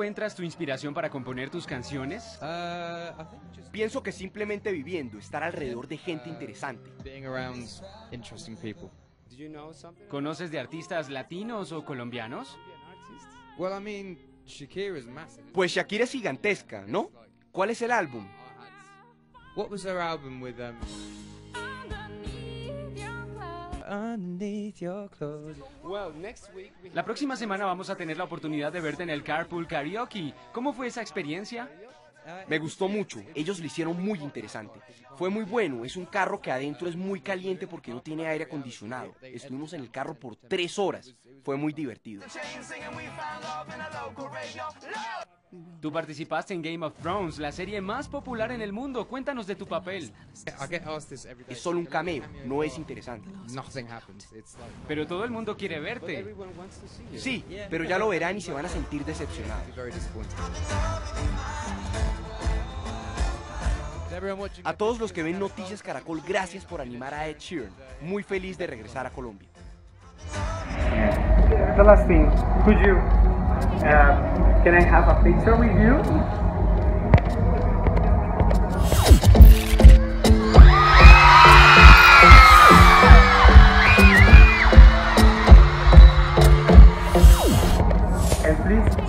¿Cómo encuentras tu inspiración para componer tus canciones? Uh, Pienso que simplemente viviendo, estar alrededor de gente interesante. being around interesting people. ¿Conoces de artistas latinos o colombianos? Pues Shakira es gigantesca, ¿no? ¿Cuál es el álbum? Underneath your clothes. Well, next week we La próxima semana vamos a tener la oportunidad de verte en el Carpool Karaoke. ¿Cómo fue esa experiencia? Me gustó mucho, ellos lo hicieron muy interesante. Fue muy bueno, es un carro que adentro es muy caliente porque no tiene aire acondicionado. Estuvimos en el carro por tres horas, fue muy divertido. Tú participaste en Game of Thrones, la serie más popular en el mundo. Cuéntanos de tu papel. I get asked this every day. Es solo un cameo, no es interesante. Nothing happens. It's like Pero todo el mundo quiere verte. Sí, pero ya lo verán y se van a sentir decepcionados. A todos los que ven Noticias Caracol, gracias por animar a Ed Sheeran. Muy feliz de regresar a Colombia. The last thing, could you, uh, can I have a picture with you?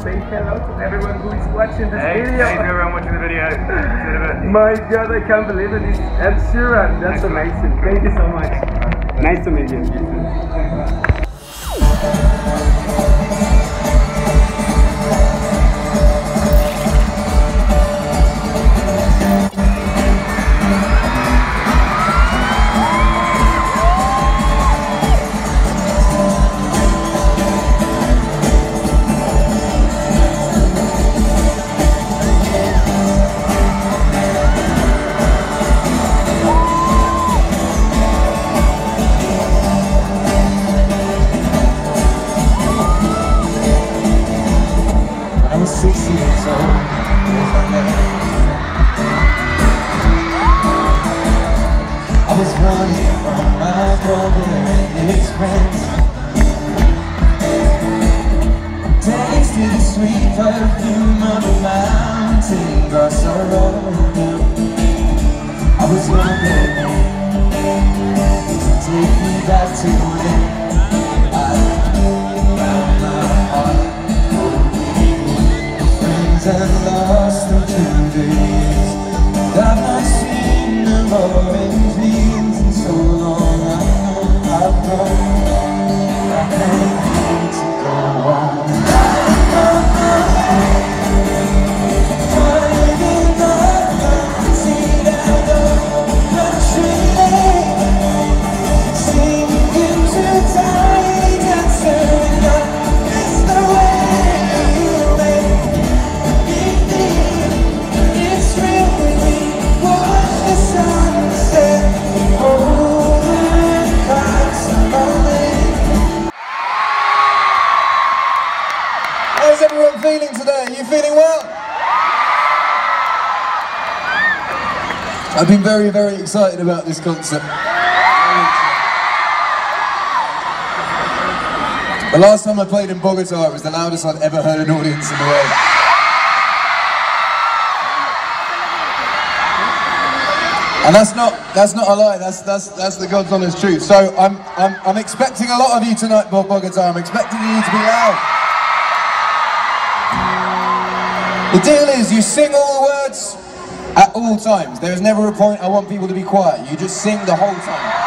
Say hello to everyone who is watching this video. Thank you everyone watching the video. See you in a bit. My God, I can't believe it. It's Ed Sheeran. That's amazing. Thank you so much. Nice to meet you. I've been very, very excited about this concert. The last time I played in Bogota, it was the loudest I'd ever heard an audience in the world. And that's not that's not a lie. That's that's that's the God's honest truth. So I'm I'm I'm expecting a lot of you tonight, Bob Bogota. I'm expecting you to be loud. The deal is you sing all the words at all times. There is never a point I want people to be quiet. You just sing the whole time.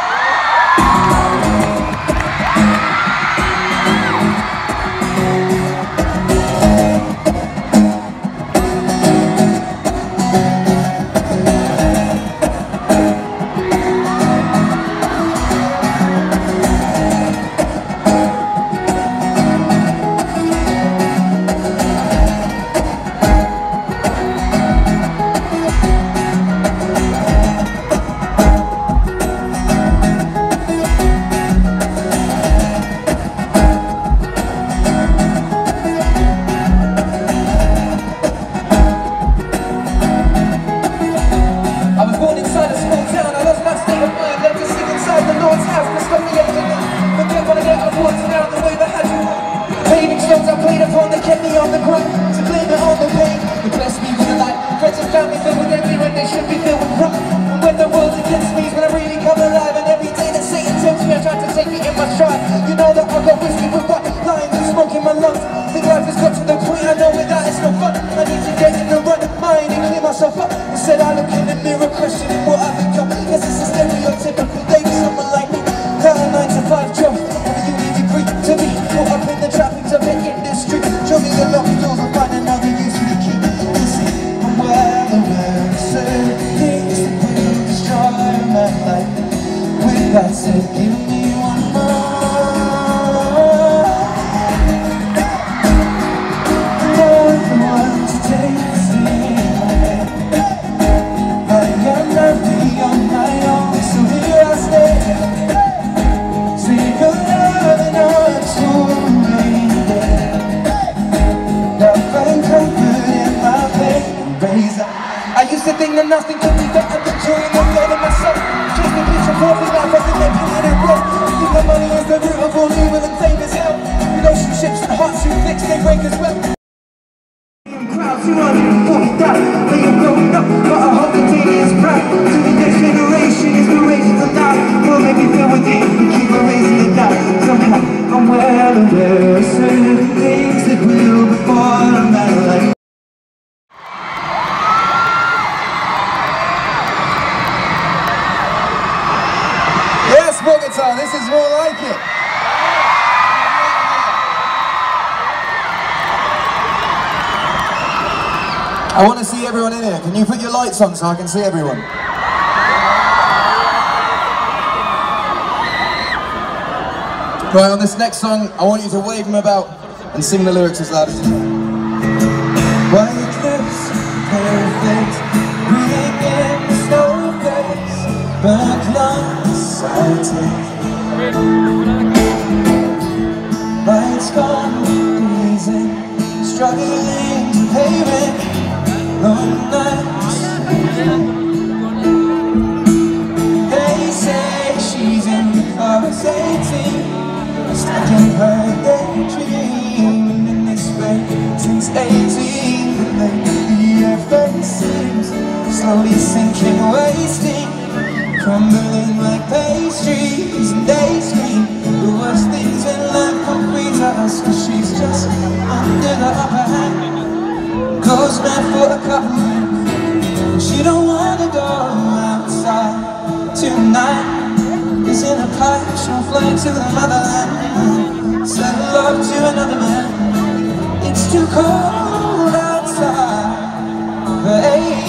I said, give me one more. More one to take me I am not the on my own, so here I stay. Speak of love and I'm swimming. Comfort in my pain. Raise I used to think that nothing could. Her root of all evil and fame is hell Relationships and hearts you fix, they break as well. lights on so I can see everyone. Right, on this next song, I want you to wave them about and sing the lyrics as loud as you can. White lips, perfect, in the. aging Like the faces Slowly sinking, wasting Crumbling like pastries And they scream The worst things in life complete us Cause she's just under the upper hand Goes mad for a couple She don't wanna go outside tonight is in a pipe, she'll fly to the motherland. Send love to another man. It's too cold outside, babe.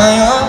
Give my all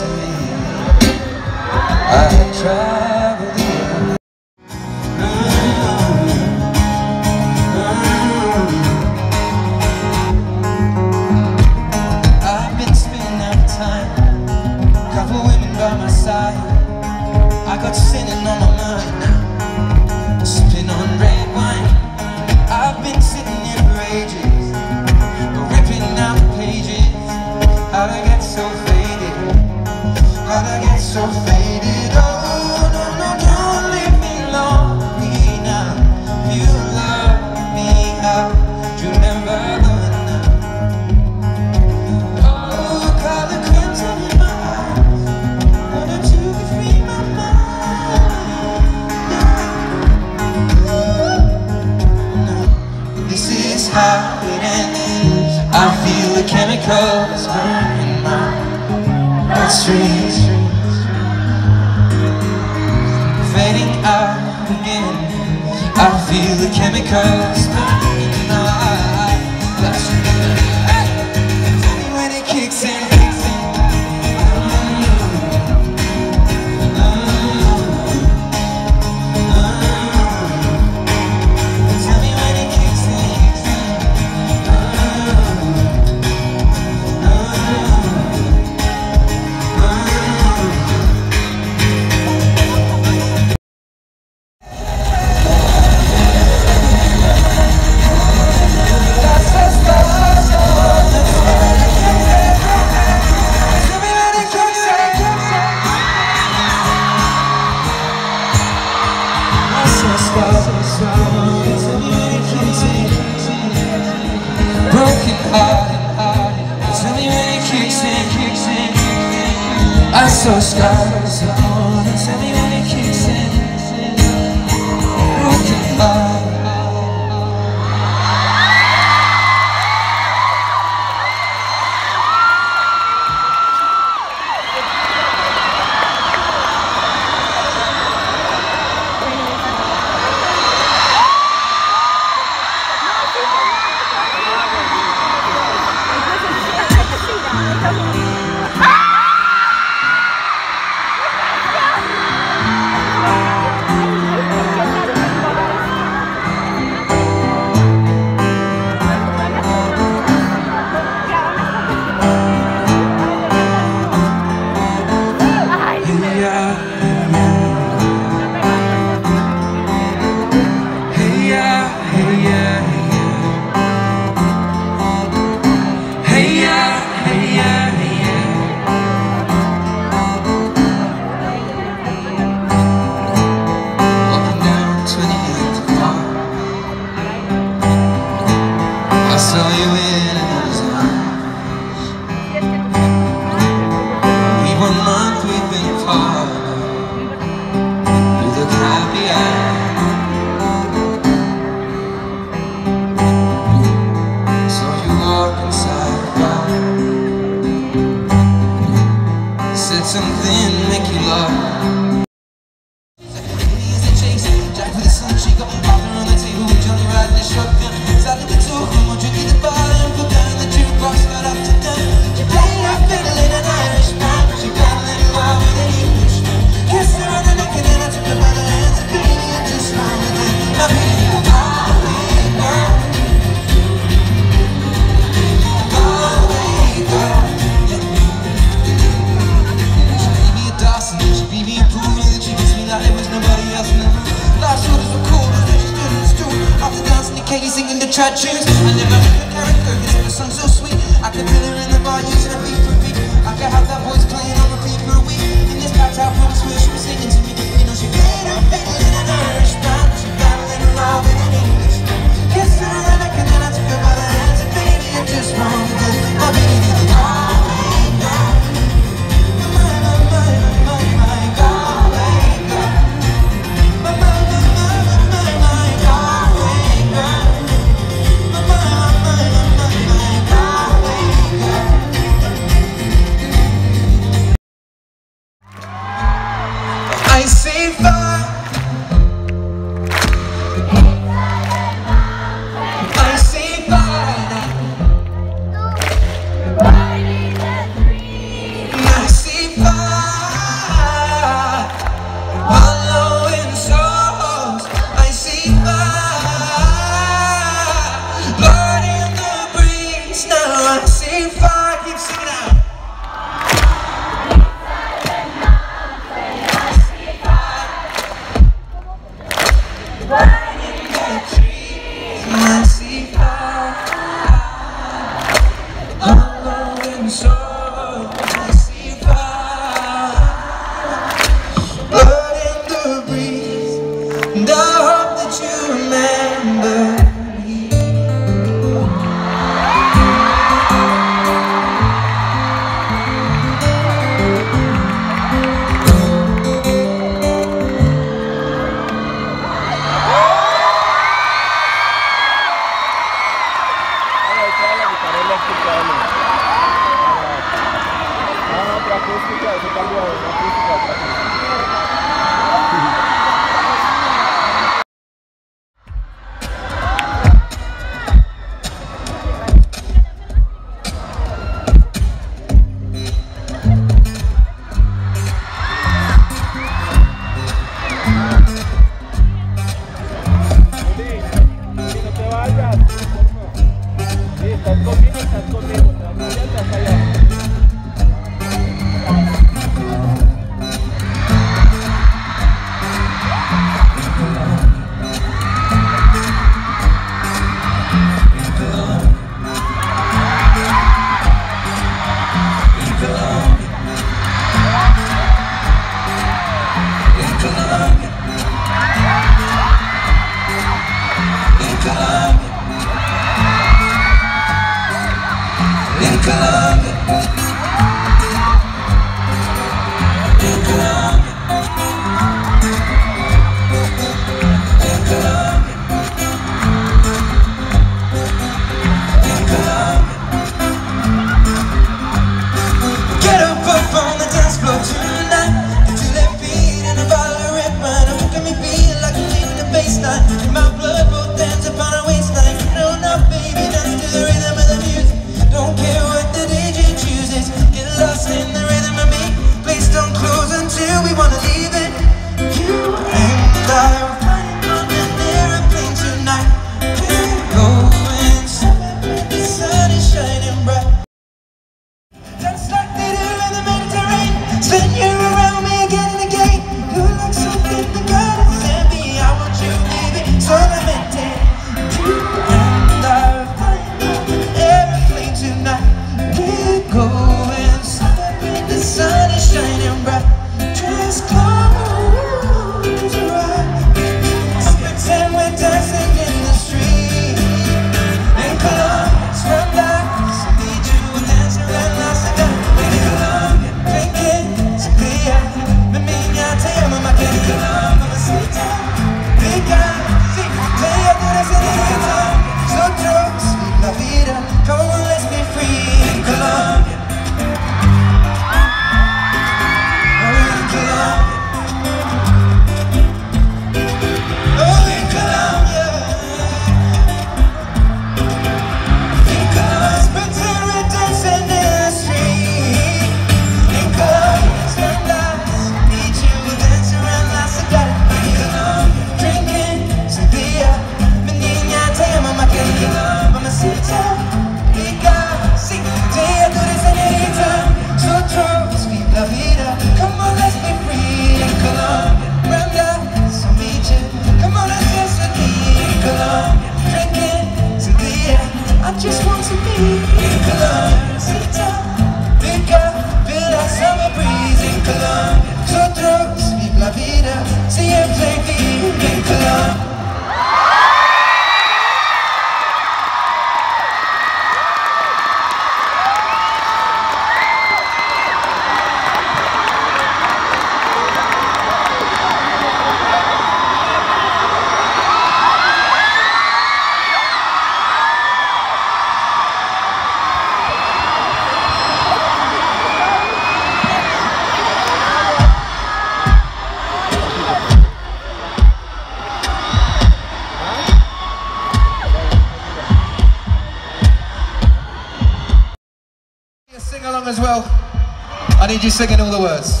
you singing all the words.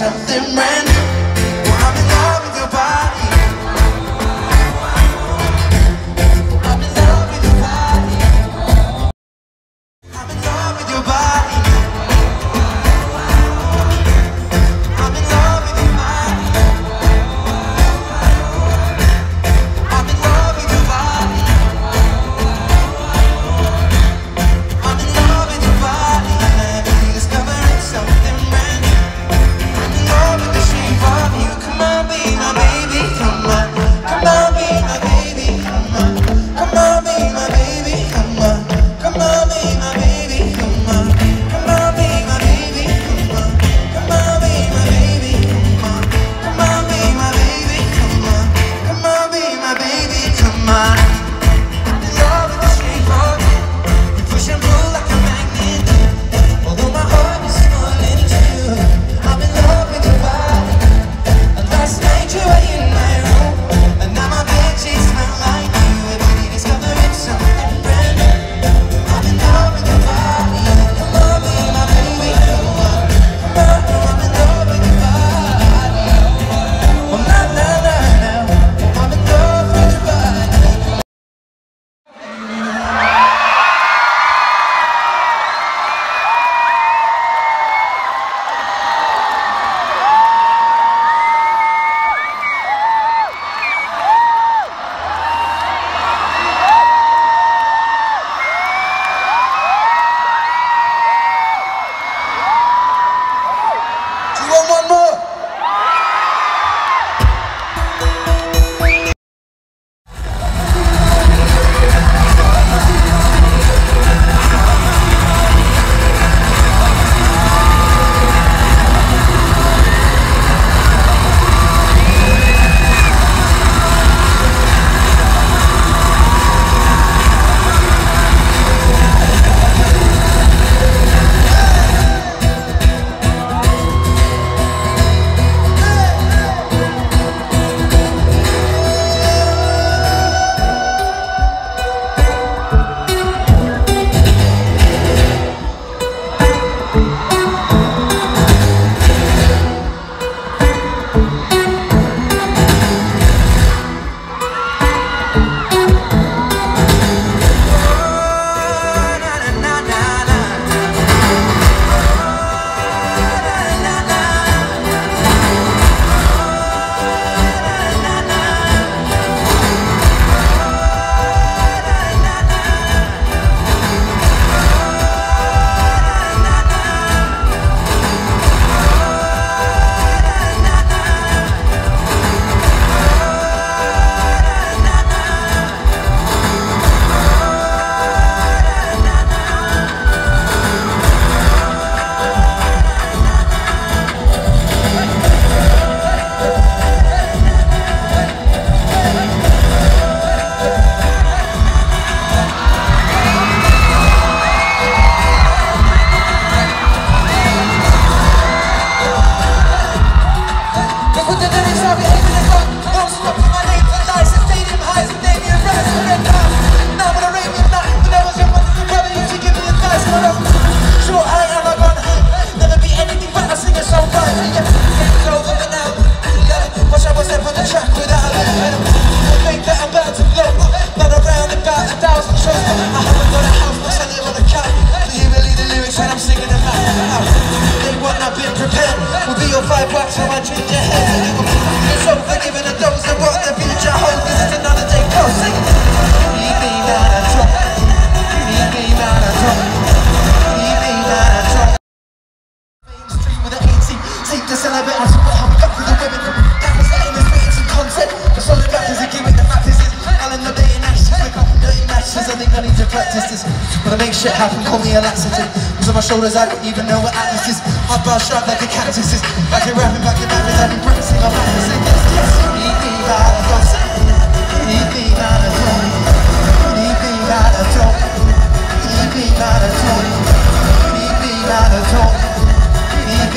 something right.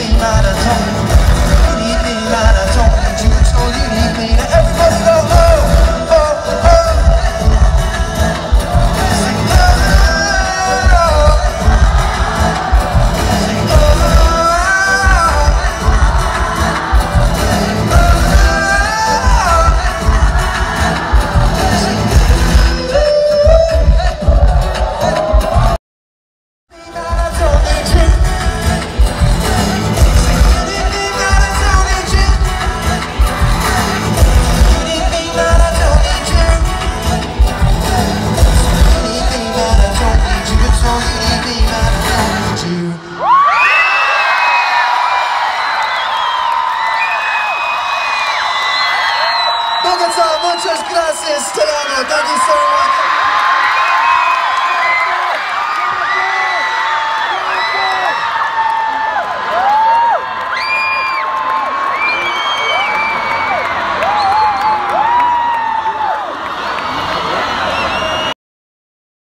Anything that I told you, anything that I told you, you told you you could.